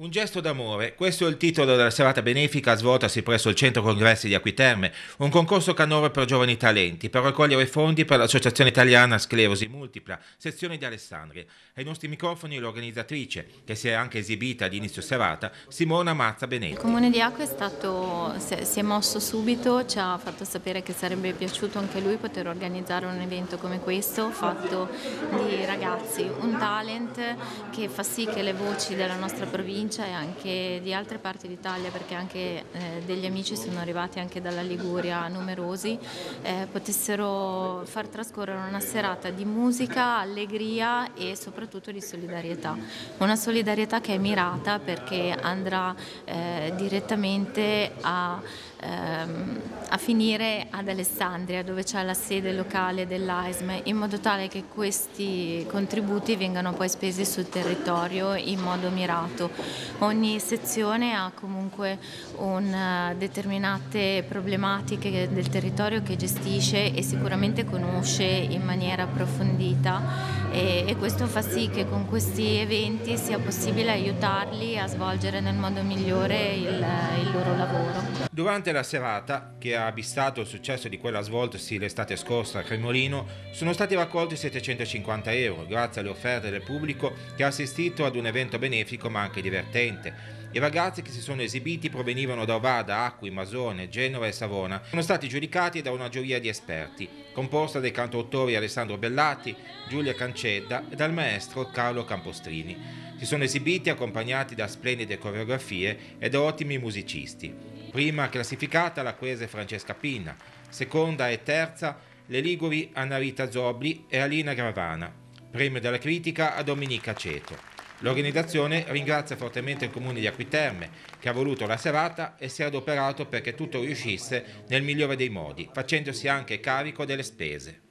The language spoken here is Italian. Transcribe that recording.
Un gesto d'amore, questo è il titolo della serata benefica svoltasi presso il Centro Congressi di Acquiterme, un concorso canoro per giovani talenti per raccogliere fondi per l'Associazione Italiana Sclerosi Multipla, sezione di Alessandria. Ai nostri microfoni l'organizzatrice, che si è anche esibita ad inizio serata, Simona Mazza Benetti. Il Comune di Acqua è stato, si è mosso subito, ci ha fatto sapere che sarebbe piaciuto anche lui poter organizzare un evento come questo, fatto di ragazzi, un talent che fa sì che le voci della nostra provincia provincia e anche di altre parti d'Italia perché anche eh, degli amici sono arrivati anche dalla Liguria numerosi, eh, potessero far trascorrere una serata di musica, allegria e soprattutto di solidarietà. Una solidarietà che è mirata perché andrà eh, direttamente a ehm, a finire ad Alessandria dove c'è la sede locale dell'AISM in modo tale che questi contributi vengano poi spesi sul territorio in modo mirato. Ogni sezione ha comunque un, uh, determinate problematiche del territorio che gestisce e sicuramente conosce in maniera approfondita e, e questo fa sì che con questi eventi sia possibile aiutarli a svolgere nel modo migliore il, il loro lavoro. Durante la serata, che ha abissato il successo di quella svoltasi l'estate scorsa a Cremolino, sono stati raccolti 750 euro grazie alle offerte del pubblico che ha assistito ad un evento benefico ma anche divertente. I ragazzi che si sono esibiti provenivano da Ovada, Acqui, Masone, Genova e Savona. Sono stati giudicati da una giuria di esperti, composta dai cantautori Alessandro Bellati, Giulia Cancedda e dal maestro Carlo Campostrini. Si sono esibiti accompagnati da splendide coreografie e da ottimi musicisti. Prima classificata la quese Francesca Pinna, seconda e terza le Liguri Anna Rita Zobli e Alina Gravana. Premio della critica a Domenica Ceto. L'organizzazione ringrazia fortemente il comune di Acquiterme che ha voluto la serata e si è adoperato perché tutto riuscisse nel migliore dei modi, facendosi anche carico delle spese.